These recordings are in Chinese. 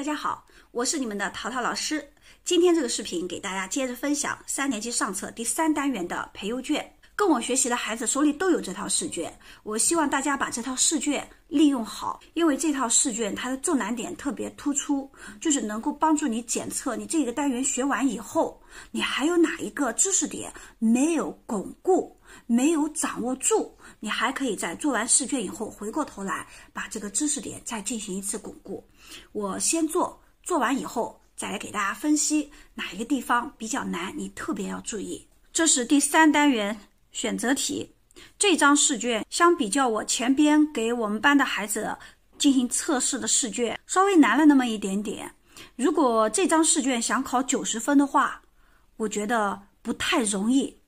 大家好，我是你们的淘淘老师。今天这个视频给大家接着分享三年级上册第三单元的培优卷。跟我学习的孩子手里都有这套试卷，我希望大家把这套试卷利用好，因为这套试卷它的重难点特别突出，就是能够帮助你检测你这个单元学完以后，你还有哪一个知识点没有巩固、没有掌握住，你还可以在做完试卷以后回过头来把这个知识点再进行一次巩固。我先做，做完以后再来给大家分析哪一个地方比较难，你特别要注意。这是第三单元。选择题这张试卷相比较我前边给我们班的孩子进行测试的试卷，稍微难了那么一点点。如果这张试卷想考九十分的话，我觉得不太容易，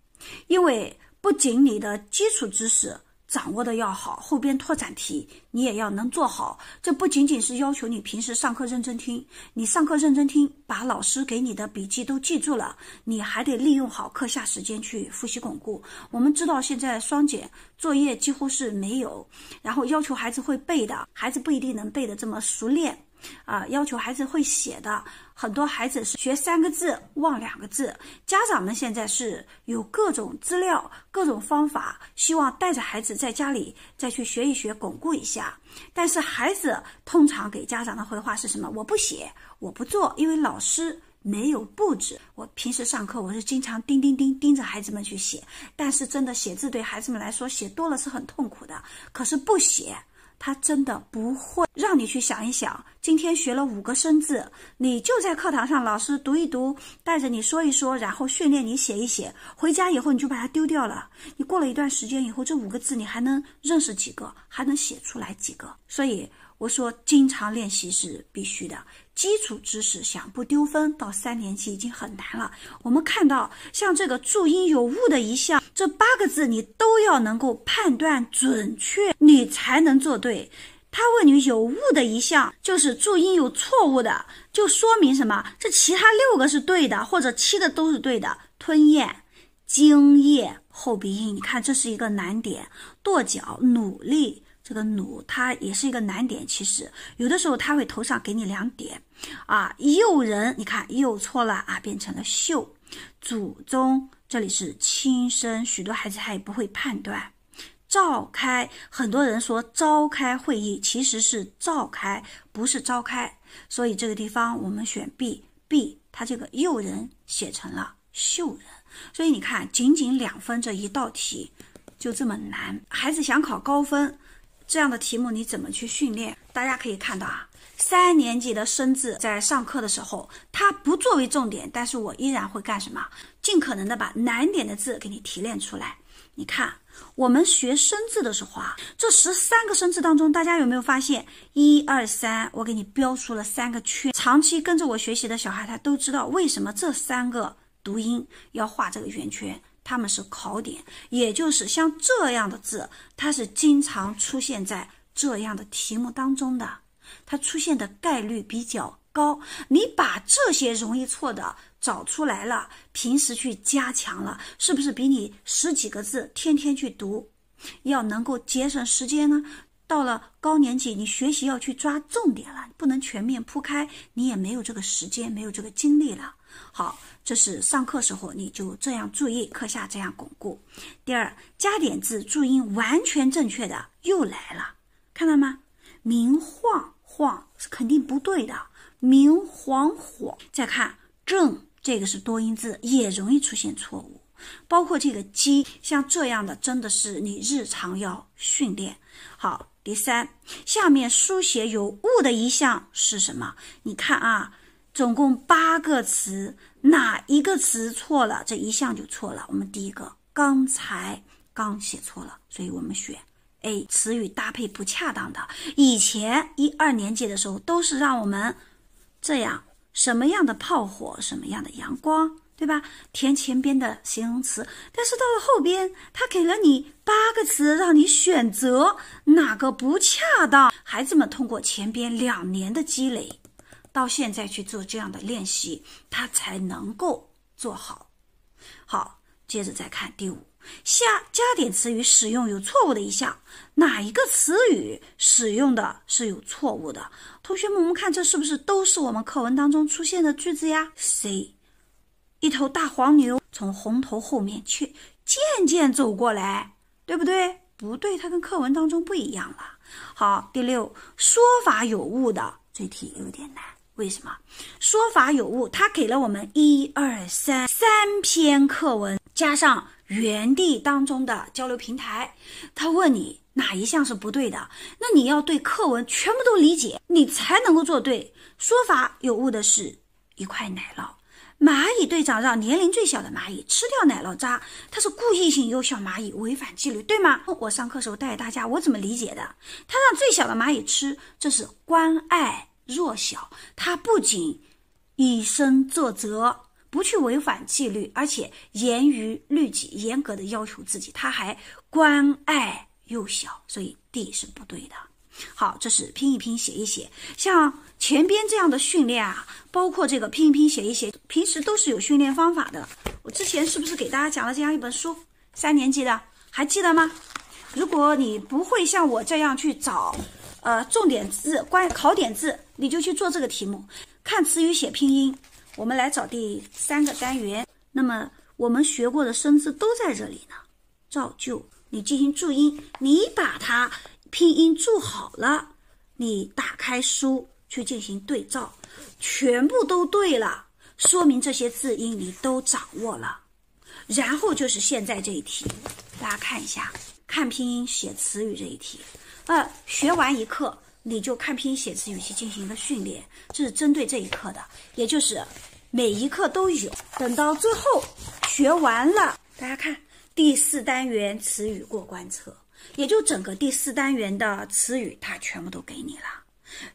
因为不仅你的基础知识。掌握的要好，后边拓展题你也要能做好。这不仅仅是要求你平时上课认真听，你上课认真听，把老师给你的笔记都记住了，你还得利用好课下时间去复习巩固。我们知道现在双减作业几乎是没有，然后要求孩子会背的，孩子不一定能背的这么熟练。啊，要求孩子会写的，很多孩子是学三个字忘两个字。家长们现在是有各种资料、各种方法，希望带着孩子在家里再去学一学，巩固一下。但是孩子通常给家长的回话是什么？我不写，我不做，因为老师没有布置。我平时上课我是经常叮叮叮盯着孩子们去写，但是真的写字对孩子们来说写多了是很痛苦的。可是不写。他真的不会让你去想一想，今天学了五个生字，你就在课堂上老师读一读，带着你说一说，然后训练你写一写，回家以后你就把它丢掉了。你过了一段时间以后，这五个字你还能认识几个，还能写出来几个？所以。我说，经常练习是必须的。基础知识想不丢分，到三年级已经很难了。我们看到，像这个注音有误的一项，这八个字你都要能够判断准确，你才能做对。他问你有误的一项，就是注音有错误的，就说明什么？这其他六个是对的，或者七个都是对的。吞咽、精液、后鼻音，你看这是一个难点。跺脚、努力。这个努它也是一个难点，其实有的时候它会头上给你两点，啊，诱人，你看又错了啊，变成了秀。祖宗这里是轻声，许多孩子他也不会判断。召开，很多人说召开会议，其实是召开，不是召开，所以这个地方我们选 B，B 它这个诱人写成了秀人，所以你看仅仅两分这一道题就这么难，孩子想考高分。这样的题目你怎么去训练？大家可以看到啊，三年级的生字在上课的时候，它不作为重点，但是我依然会干什么？尽可能的把难点的字给你提炼出来。你看，我们学生字的时候啊，这十三个生字当中，大家有没有发现？一二三，我给你标出了三个圈。长期跟着我学习的小孩，他都知道为什么这三个读音要画这个圆圈。他们是考点，也就是像这样的字，它是经常出现在这样的题目当中的，它出现的概率比较高。你把这些容易错的找出来了，平时去加强了，是不是比你十几个字天天去读要能够节省时间呢？到了高年级，你学习要去抓重点了，不能全面铺开，你也没有这个时间，没有这个精力了。好，这是上课时候你就这样注意，课下这样巩固。第二，加点字注音完全正确的又来了，看到吗？明晃晃是肯定不对的，明晃晃。再看正，这个是多音字，也容易出现错误。包括这个鸡，像这样的真的是你日常要训练。好，第三，下面书写有误的一项是什么？你看啊。总共八个词，哪一个词错了，这一项就错了。我们第一个刚才刚写错了，所以我们选 A。词语搭配不恰当的，以前一二年级的时候都是让我们这样，什么样的炮火，什么样的阳光，对吧？填前边的形容词。但是到了后边，他给了你八个词，让你选择哪个不恰当。孩子们通过前边两年的积累。到现在去做这样的练习，他才能够做好。好，接着再看第五，下加点词语使用有错误的一项，哪一个词语使用的是有错误的？同学们，我们看这是不是都是我们课文当中出现的句子呀？C，一头大黄牛从红头后面却渐渐走过来，对不对？不对，它跟课文当中不一样了。好，第六，说法有误的这题有点难，为什么？说法有误，他给了我们一二三三篇课文，加上原地当中的交流平台，他问你哪一项是不对的，那你要对课文全部都理解，你才能够做对。说法有误的是一块奶酪。蚂蚁队长让年龄最小的蚂蚁吃掉奶酪渣，他是故意性诱小蚂蚁违反纪律，对吗？我上课时候带大家，我怎么理解的？他让最小的蚂蚁吃，这是关爱弱小。他不仅以身作则，不去违反纪律，而且严于律己，严格的要求自己，他还关爱幼小，所以 D 是不对的。好，这是拼一拼写一写，像前边这样的训练啊，包括这个拼一拼写一写，平时都是有训练方法的。我之前是不是给大家讲了这样一本书？三年级的还记得吗？如果你不会像我这样去找，呃，重点字、关考点字，你就去做这个题目，看词语写拼音。我们来找第三个单元，那么我们学过的生字都在这里呢。照旧，你进行注音，你把它。拼音注好了，你打开书去进行对照，全部都对了，说明这些字音你都掌握了。然后就是现在这一题，大家看一下，看拼音写词语这一题。呃，学完一课，你就看拼音写词语去进行一个训练，这是针对这一课的，也就是每一课都有。等到最后学完了，大家看第四单元词语过关册。也就整个第四单元的词语，它全部都给你了，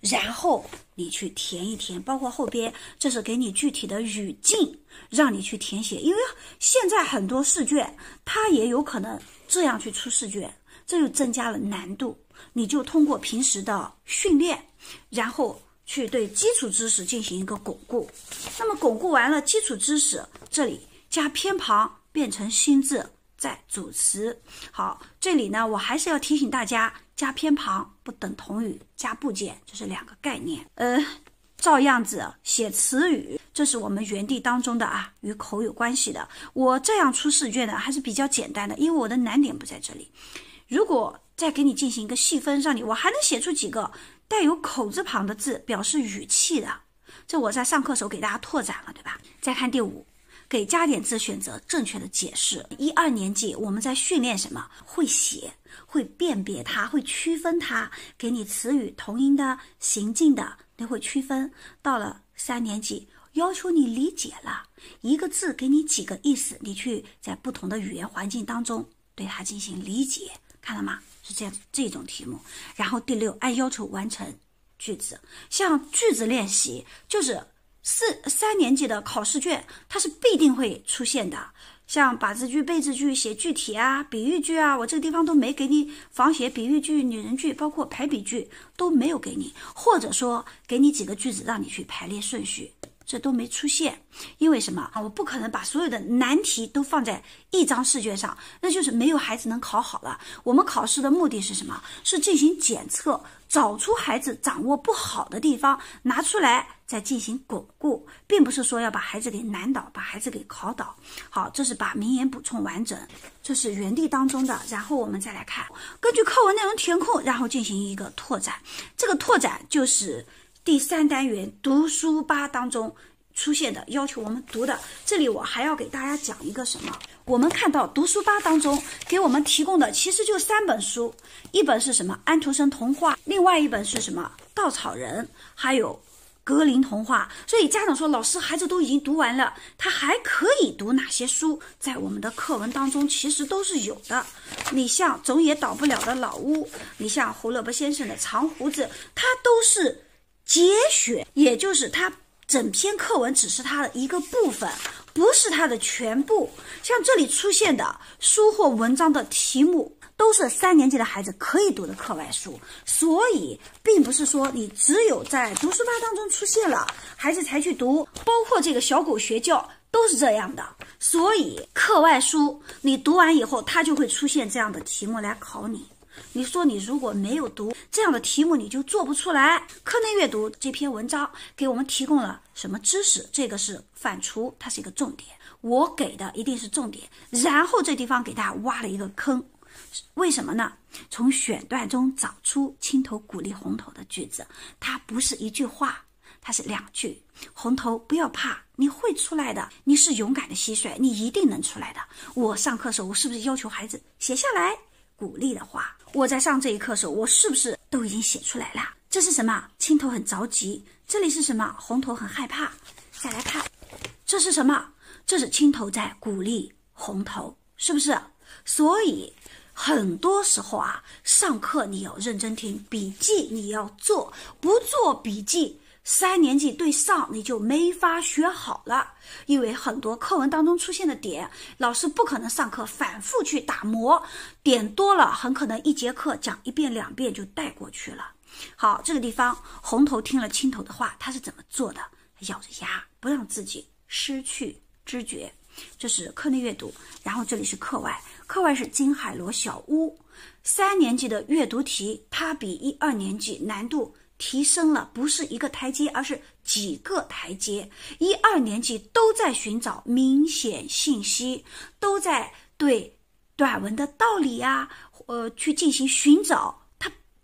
然后你去填一填，包括后边这是给你具体的语境，让你去填写。因为现在很多试卷，它也有可能这样去出试卷，这就增加了难度。你就通过平时的训练，然后去对基础知识进行一个巩固。那么巩固完了基础知识，这里加偏旁变成新字。在组词，好，这里呢，我还是要提醒大家，加偏旁不等同于加部件，这是两个概念。呃，照样子写词语，这是我们原地当中的啊，与口有关系的。我这样出试卷呢，还是比较简单的，因为我的难点不在这里。如果再给你进行一个细分，让你我还能写出几个带有口字旁的字，表示语气的，这我在上课时候给大家拓展了，对吧？再看第五。给加点字选择正确的解释。一二年级我们在训练什么？会写，会辨别它，会区分它。给你词语同音的、行进的，你会区分。到了三年级，要求你理解了一个字给你几个意思，你去在不同的语言环境当中对它进行理解，看到吗？是这样这种题目。然后第六，按要求完成句子，像句子练习就是。四三年级的考试卷，它是必定会出现的，像把字句、背字句、写具体啊、比喻句啊，我这个地方都没给你仿写比喻句、拟人句，包括排比句都没有给你，或者说给你几个句子让你去排列顺序。这都没出现，因为什么啊？我不可能把所有的难题都放在一张试卷上，那就是没有孩子能考好了。我们考试的目的是什么？是进行检测，找出孩子掌握不好的地方，拿出来再进行巩固，并不是说要把孩子给难倒，把孩子给考倒。好，这是把名言补充完整，这是原地当中的。然后我们再来看，根据课文内容填空，然后进行一个拓展。这个拓展就是。第三单元读书吧当中出现的要求我们读的，这里我还要给大家讲一个什么？我们看到读书吧当中给我们提供的其实就三本书，一本是什么？安徒生童话，另外一本是什么？稻草人，还有格林童话。所以家长说，老师孩子都已经读完了，他还可以读哪些书？在我们的课文当中其实都是有的。你像总也倒不了的老屋，你像胡萝卜先生的长胡子，它都是。节选，也就是它整篇课文只是它的一个部分，不是它的全部。像这里出现的书或文章的题目，都是三年级的孩子可以读的课外书，所以并不是说你只有在读书吧当中出现了，孩子才去读。包括这个小狗学叫都是这样的，所以课外书你读完以后，它就会出现这样的题目来考你。你说你如果没有读这样的题目，你就做不出来。课内阅读这篇文章给我们提供了什么知识？这个是反刍，它是一个重点。我给的一定是重点，然后这地方给大家挖了一个坑，为什么呢？从选段中找出青头鼓励红头的句子，它不是一句话，它是两句。红头不要怕，你会出来的，你是勇敢的蟋蟀，你一定能出来的。我上课时候，我是不是要求孩子写下来鼓励的话？我在上这一课时候，我是不是都已经写出来了？这是什么？青头很着急，这里是什么？红头很害怕。再来看，这是什么？这是青头在鼓励红头，是不是？所以很多时候啊，上课你要认真听，笔记你要做，不做笔记，三年级对上你就没法学好了。因为很多课文当中出现的点，老师不可能上课反复去打磨，点多了很可能一节课讲一遍两遍就带过去了。好，这个地方红头听了青头的话，他是怎么做的？咬着牙不让自己失去。知觉，这是课内阅读，然后这里是课外，课外是金海螺小屋，三年级的阅读题，它比一二年级难度提升了，不是一个台阶，而是几个台阶。一二年级都在寻找明显信息，都在对短文的道理呀，呃，去进行寻找。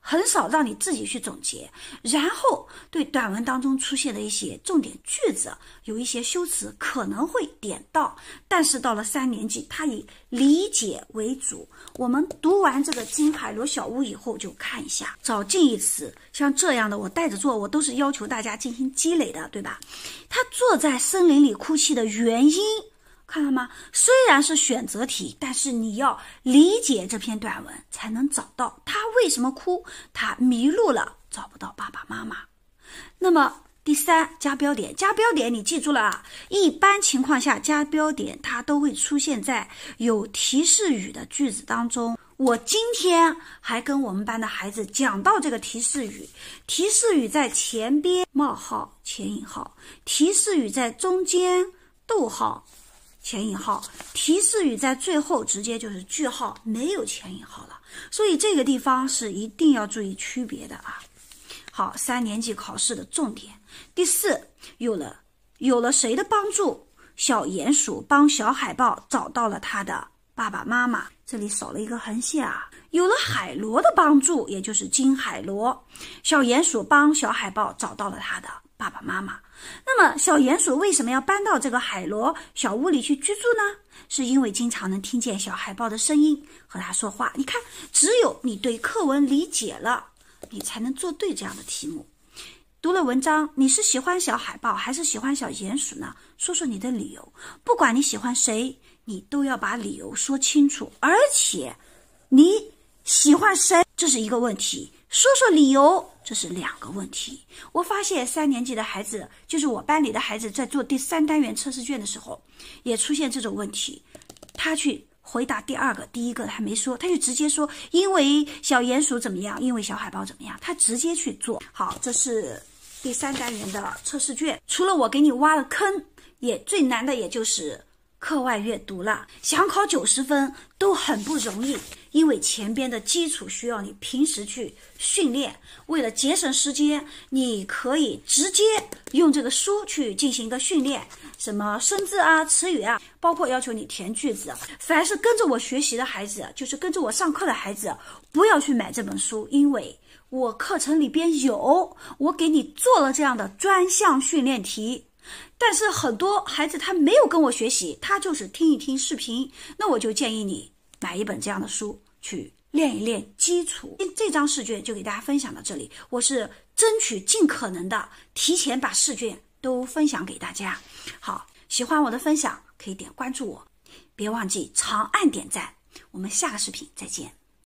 很少让你自己去总结，然后对短文当中出现的一些重点句子，有一些修辞可能会点到，但是到了三年级，它以理解为主。我们读完这个《金海螺小屋》以后，就看一下找近义词，像这样的我带着做，我都是要求大家进行积累的，对吧？他坐在森林里哭泣的原因。看到吗？虽然是选择题，但是你要理解这篇短文，才能找到他为什么哭。他迷路了，找不到爸爸妈妈。那么第三，加标点，加标点，你记住了啊？一般情况下，加标点它都会出现在有提示语的句子当中。我今天还跟我们班的孩子讲到这个提示语，提示语在前边冒号前引号，提示语在中间逗号。前引号提示语在最后直接就是句号，没有前引号了，所以这个地方是一定要注意区别的啊。好，三年级考试的重点，第四有了有了谁的帮助？小鼹鼠帮小海豹找到了他的爸爸妈妈，这里少了一个横线啊。有了海螺的帮助，也就是金海螺，小鼹鼠帮小海豹找到了他的爸爸妈妈。那么，小鼹鼠为什么要搬到这个海螺小屋里去居住呢？是因为经常能听见小海豹的声音和它说话。你看，只有你对课文理解了，你才能做对这样的题目。读了文章，你是喜欢小海豹还是喜欢小鼹鼠呢？说说你的理由。不管你喜欢谁，你都要把理由说清楚。而且，你喜欢谁，这是一个问题。说说理由，这是两个问题。我发现三年级的孩子，就是我班里的孩子，在做第三单元测试卷的时候，也出现这种问题。他去回答第二个，第一个还没说，他就直接说，因为小鼹鼠怎么样，因为小海豹怎么样，他直接去做好。这是第三单元的测试卷，除了我给你挖了坑，也最难的也就是课外阅读了。想考九十分都很不容易。因为前边的基础需要你平时去训练，为了节省时间，你可以直接用这个书去进行一个训练，什么生字啊、词语啊，包括要求你填句子。凡是跟着我学习的孩子，就是跟着我上课的孩子，不要去买这本书，因为我课程里边有，我给你做了这样的专项训练题。但是很多孩子他没有跟我学习，他就是听一听视频，那我就建议你。买一本这样的书去练一练基础。这张试卷就给大家分享到这里，我是争取尽可能的提前把试卷都分享给大家。好，喜欢我的分享可以点关注我，别忘记长按点赞。我们下个视频再见。